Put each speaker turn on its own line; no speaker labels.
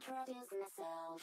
introduce myself.